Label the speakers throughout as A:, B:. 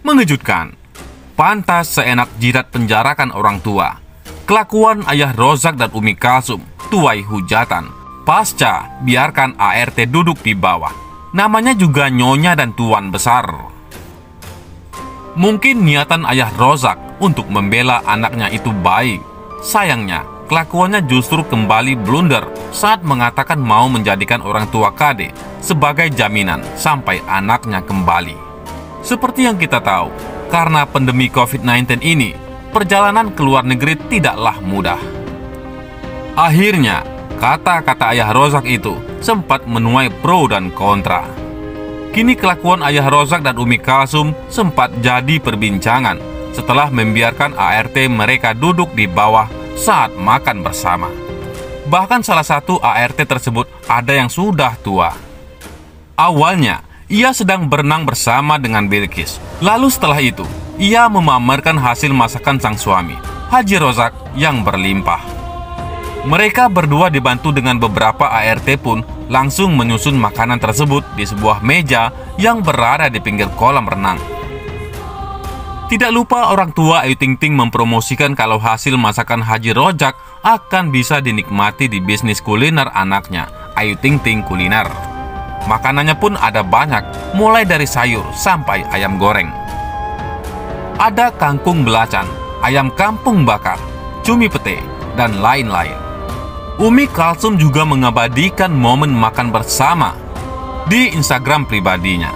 A: Mengejutkan. Pantas seenak jidat penjarakan orang tua. Kelakuan ayah Rozak dan Umi Kalsum tuai hujatan. Pasca biarkan ART duduk di bawah. Namanya juga nyonya dan tuan besar. Mungkin niatan ayah Rozak untuk membela anaknya itu baik. Sayangnya, kelakuannya justru kembali blunder saat mengatakan mau menjadikan orang tua Kade sebagai jaminan sampai anaknya kembali. Seperti yang kita tahu, karena pandemi COVID-19 ini, perjalanan ke luar negeri tidaklah mudah. Akhirnya, kata-kata ayah Rozak itu sempat menuai pro dan kontra. Kini kelakuan ayah Rozak dan Umi Kalsum sempat jadi perbincangan setelah membiarkan ART mereka duduk di bawah saat makan bersama. Bahkan salah satu ART tersebut ada yang sudah tua. Awalnya, ia sedang berenang bersama dengan Bilkis. Lalu setelah itu, ia memamerkan hasil masakan sang suami, Haji Rozak, yang berlimpah. Mereka berdua dibantu dengan beberapa ART pun langsung menyusun makanan tersebut di sebuah meja yang berada di pinggir kolam renang. Tidak lupa orang tua Ayu Ting Ting mempromosikan kalau hasil masakan Haji Rojak akan bisa dinikmati di bisnis kuliner anaknya, Ayu Ting Ting Kuliner. Makanannya pun ada banyak, mulai dari sayur sampai ayam goreng. Ada kangkung belacan, ayam kampung bakar, cumi pete, dan lain-lain. Umi Kalsum juga mengabadikan momen makan bersama di Instagram pribadinya.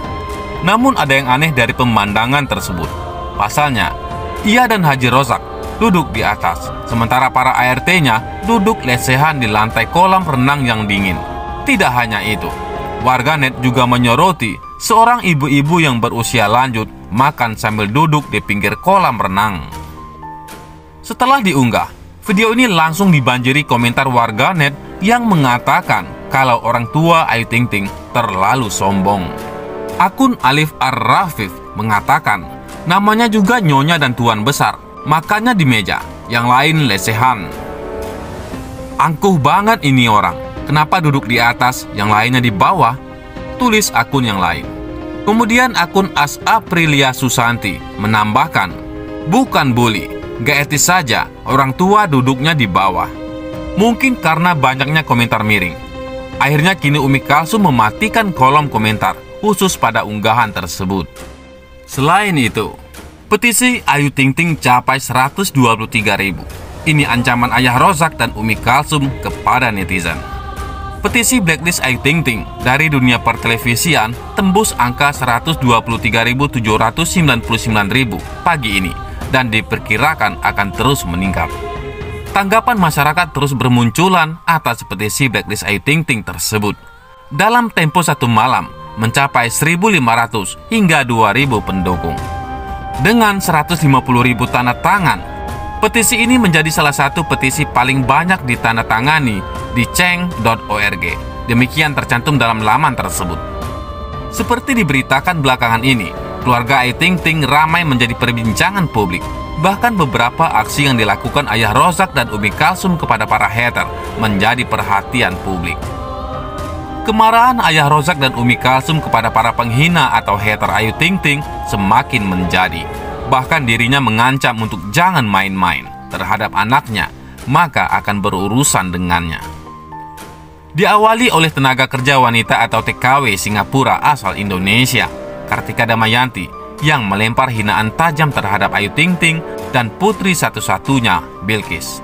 A: Namun ada yang aneh dari pemandangan tersebut. Pasalnya, ia dan Haji Rozak duduk di atas, sementara para ART-nya duduk lesehan di lantai kolam renang yang dingin. Tidak hanya itu, warganet juga menyoroti seorang ibu-ibu yang berusia lanjut makan sambil duduk di pinggir kolam renang. Setelah diunggah, Video ini langsung dibanjiri komentar warganet yang mengatakan kalau orang tua Ayu Ting Ting terlalu sombong. Akun Alif Ar-Rafif mengatakan namanya juga nyonya dan tuan besar, makanya di meja, yang lain lesehan. Angkuh banget ini orang, kenapa duduk di atas, yang lainnya di bawah? Tulis akun yang lain. Kemudian akun As Aprilia Susanti menambahkan, bukan bully, Gak etis saja orang tua duduknya di bawah. Mungkin karena banyaknya komentar miring. Akhirnya kini Umi Kalsum mematikan kolom komentar khusus pada unggahan tersebut. Selain itu, petisi Ayu Ting Ting capai 123 ribu. Ini ancaman ayah Rozak dan Umi Kalsum kepada netizen. Petisi blacklist Ayu Ting Ting dari dunia pertelevisian tembus angka 123.799 ribu pagi ini dan diperkirakan akan terus meningkat. Tanggapan masyarakat terus bermunculan atas petisi blacklist Ayu Ting Ting tersebut. Dalam tempo satu malam, mencapai 1.500 hingga 2.000 pendukung. Dengan 150.000 tanda tangan, petisi ini menjadi salah satu petisi paling banyak ditandatangani di ceng.org. Demikian tercantum dalam laman tersebut. Seperti diberitakan belakangan ini, keluarga Ayu Ting Ting ramai menjadi perbincangan publik. Bahkan beberapa aksi yang dilakukan ayah Rozak dan Umi Kalsum kepada para hater menjadi perhatian publik. Kemarahan ayah Rozak dan Umi Kalsum kepada para penghina atau hater Ayu Ting Ting semakin menjadi. Bahkan dirinya mengancam untuk jangan main-main terhadap anaknya, maka akan berurusan dengannya. Diawali oleh tenaga kerja wanita atau TKW Singapura asal Indonesia, Kartika Damayanti yang melempar hinaan tajam terhadap Ayu Ting Ting dan putri satu-satunya Bilkis.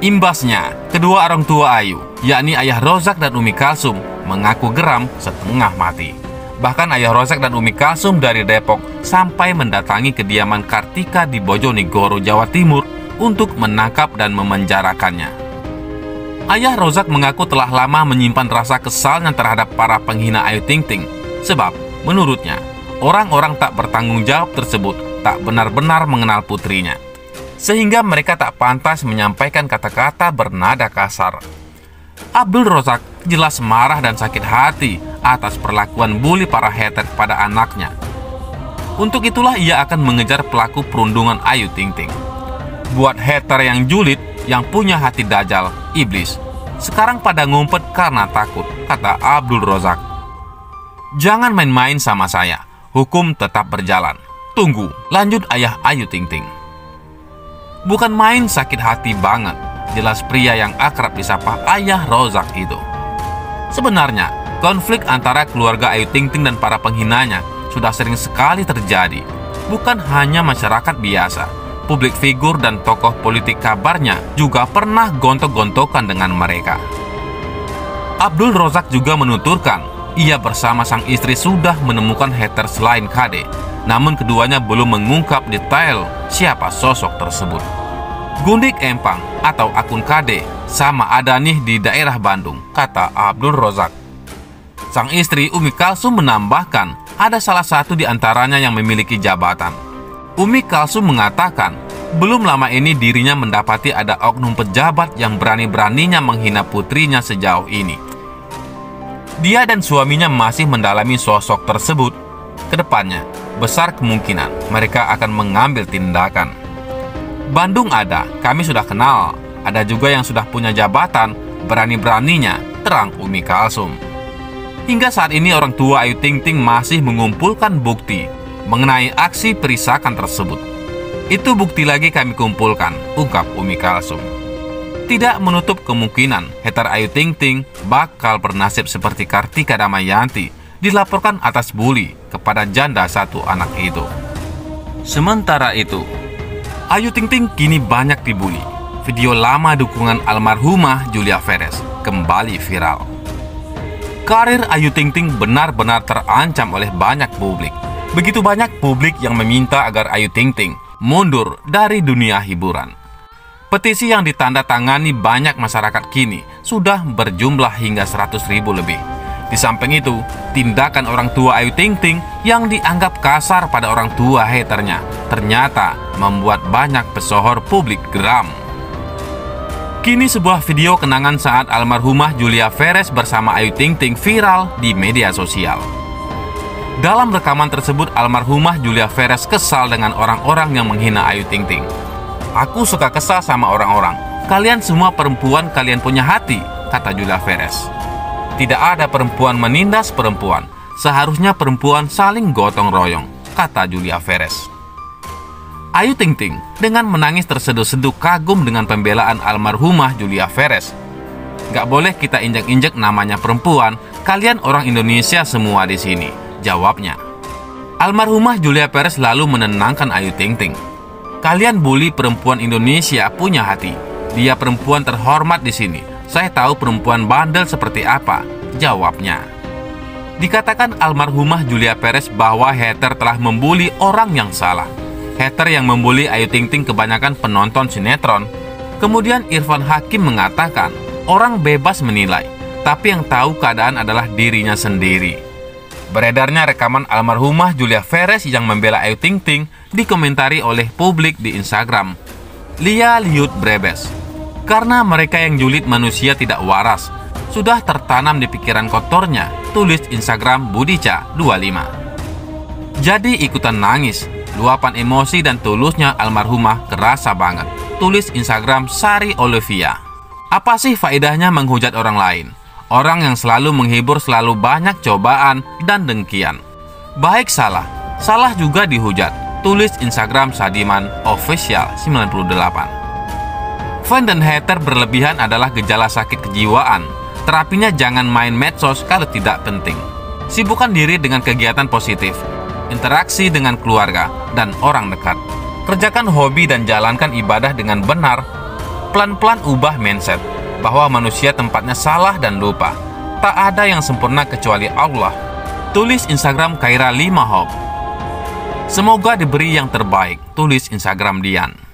A: Imbasnya, kedua orang tua Ayu, yakni ayah Rozak dan Umi Kalsum, mengaku geram setengah mati. Bahkan ayah Rozak dan Umi Kalsum dari Depok sampai mendatangi kediaman Kartika di Bojonegoro, Jawa Timur untuk menangkap dan memenjarakannya. Ayah Rozak mengaku telah lama menyimpan rasa kesalnya terhadap para penghina Ayu Ting Ting sebab Menurutnya, orang-orang tak bertanggung jawab tersebut tak benar-benar mengenal putrinya, sehingga mereka tak pantas menyampaikan kata-kata bernada kasar. Abdul Rozak jelas marah dan sakit hati atas perlakuan bully para hater kepada anaknya. Untuk itulah ia akan mengejar pelaku perundungan Ayu Ting Ting. Buat hater yang julid, yang punya hati dajal, iblis, sekarang pada ngumpet karena takut, kata Abdul Rozak. Jangan main-main sama saya. Hukum tetap berjalan. Tunggu, lanjut ayah Ayu Ting Ting. Bukan main sakit hati banget, jelas pria yang akrab disapa ayah Rozak itu. Sebenarnya, konflik antara keluarga Ayu Ting Ting dan para penghinanya sudah sering sekali terjadi. Bukan hanya masyarakat biasa, publik figur dan tokoh politik kabarnya juga pernah gontok-gontokan dengan mereka. Abdul Rozak juga menuturkan, ia bersama sang istri sudah menemukan hater selain KD namun keduanya belum mengungkap detail siapa sosok tersebut. Gundik Empang atau akun KD sama ada nih di daerah Bandung, kata Abdul Rozak. Sang istri Umi Kalsum menambahkan ada salah satu di antaranya yang memiliki jabatan. Umi Kalsum mengatakan belum lama ini dirinya mendapati ada oknum pejabat yang berani-beraninya menghina putrinya sejauh ini. Dia dan suaminya masih mendalami sosok tersebut. Ke depannya, besar kemungkinan mereka akan mengambil tindakan. Bandung ada, kami sudah kenal. Ada juga yang sudah punya jabatan, berani-beraninya, terang Umi Kalsum. Hingga saat ini orang tua Ayu Ting Ting masih mengumpulkan bukti mengenai aksi perisakan tersebut. Itu bukti lagi kami kumpulkan, ungkap Umi Kalsum. Tidak menutup kemungkinan Hetar Ayu Ting Ting bakal bernasib seperti Kartika Damayanti dilaporkan atas bully kepada janda satu anak itu. Sementara itu, Ayu Ting Ting kini banyak dibully. Video lama dukungan almarhumah Julia Perez kembali viral. Karir Ayu Ting Ting benar-benar terancam oleh banyak publik. Begitu banyak publik yang meminta agar Ayu Ting Ting mundur dari dunia hiburan. Petisi yang ditandatangani banyak masyarakat kini sudah berjumlah hingga 100 ribu lebih. Di samping itu, tindakan orang tua Ayu Ting Ting yang dianggap kasar pada orang tua haternya ternyata membuat banyak pesohor publik geram. Kini sebuah video kenangan saat almarhumah Julia Perez bersama Ayu Ting Ting viral di media sosial. Dalam rekaman tersebut, almarhumah Julia Perez kesal dengan orang-orang yang menghina Ayu Ting Ting. Aku suka kesal sama orang-orang. Kalian semua perempuan, kalian punya hati, kata Julia Perez. Tidak ada perempuan menindas perempuan. Seharusnya perempuan saling gotong royong, kata Julia Perez. Ayu Ting Ting dengan menangis terseduh-seduh kagum dengan pembelaan almarhumah Julia Perez. Gak boleh kita injek-injek namanya perempuan, kalian orang Indonesia semua di sini, jawabnya. Almarhumah Julia Perez lalu menenangkan Ayu Ting Ting. Kalian bully perempuan Indonesia punya hati. Dia perempuan terhormat di sini. Saya tahu perempuan bandel seperti apa, jawabnya. Dikatakan almarhumah Julia Perez bahwa hater telah membuli orang yang salah. Hater yang membuli Ayu Ting Ting kebanyakan penonton sinetron. Kemudian Irfan Hakim mengatakan, orang bebas menilai, tapi yang tahu keadaan adalah dirinya sendiri. Beredarnya rekaman almarhumah Julia Perez yang membela Ayu Ting Ting dikomentari oleh publik di Instagram. Lia Liut Brebes karena mereka yang julid manusia tidak waras, sudah tertanam di pikiran kotornya, tulis Instagram Budica 25. Jadi ikutan nangis, luapan emosi dan tulusnya almarhumah kerasa banget, tulis Instagram Sari Olivia. Apa sih faedahnya menghujat orang lain? Orang yang selalu menghibur selalu banyak cobaan dan dengkian. Baik salah, salah juga dihujat. Tulis Instagram Sadiman Official 98. Fan dan hater berlebihan adalah gejala sakit kejiwaan. Terapinya jangan main medsos kalau tidak penting. Sibukkan diri dengan kegiatan positif, interaksi dengan keluarga dan orang dekat. Kerjakan hobi dan jalankan ibadah dengan benar. Pelan-pelan ubah mindset bahwa manusia tempatnya salah dan lupa. Tak ada yang sempurna kecuali Allah. Tulis Instagram Kaira 5 Hope. Semoga diberi yang terbaik. Tulis Instagram Dian.